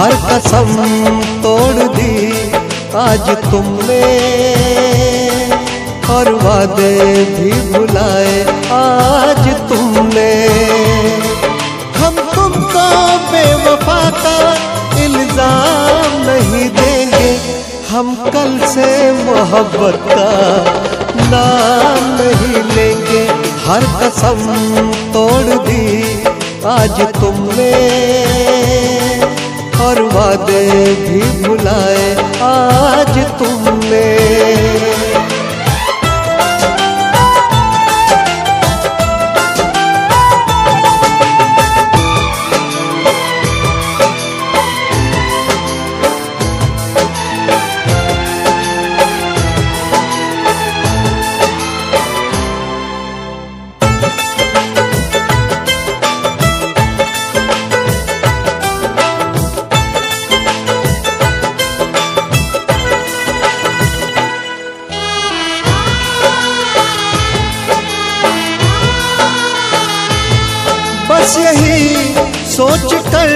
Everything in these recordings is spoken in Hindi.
कसम तोड़ दी, आज तुमने और वादे भी भुलाए, आज तुमने। हम तुमको बेवफा का इल्ज़ाम नहीं देंगे, हम कल से मोहब्बत का नाम नहीं लेंगे। हर कसम तोड़ दी, आज तुमने और वादे भी बस यही सोच कर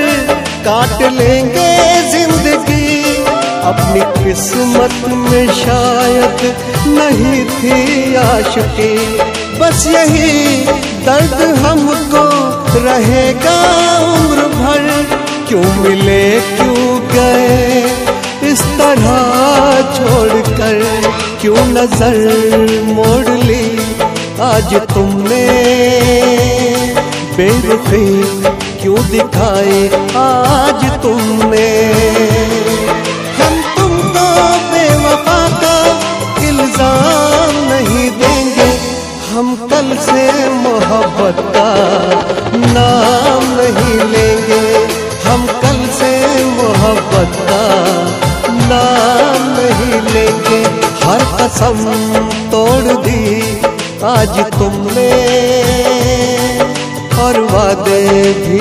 काट लेंगे ज़िंदगी। अपनी किस्मत में शायद नहीं थी आशिकी। बस यही दर्द हमको रहेगा उम्र भर। क्यों मिले, क्यों गए इस तरह छोड़कर? क्यों नज़र मोड़ ली आज तुमने? बेरुखी क्यों दिखाए आज तुमने? हम तुमको बेवफा का इल्ज़ाम नहीं देंगे। हम कल से मोहब्बत का नाम नहीं लेंगे। हम कल से मोहब्बत का नाम नहीं लेंगे। हर कसम तोड़ दी आज तुमने। और वादे भी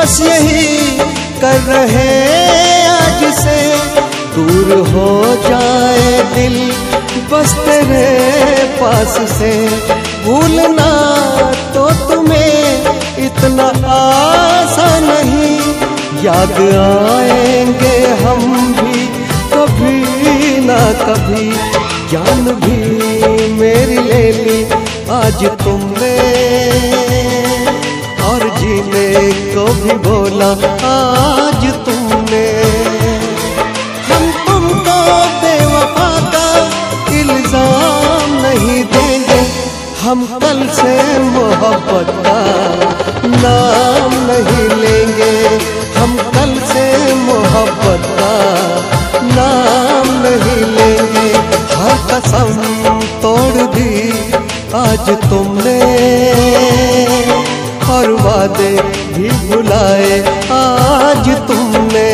बस यही कर रहे आज से। दूर हो जाए दिल, बस तेरे पास से। भूलना तो तुम्हें इतना आसान नहीं। याद आएँगे हम भी, कभी ना कभी। जान भी बोला, आज तुमने हम तुमको बेवफा का इल्ज़ाम नहीं देंगे। हम कल से मोहब्बत का नाम नहीं लेंगे। हम कल से मोहब्बत का नाम नहीं लेंगे। हर कसम तोड़ दी आज तुमने। और वादे भी बुलाए आज तुमने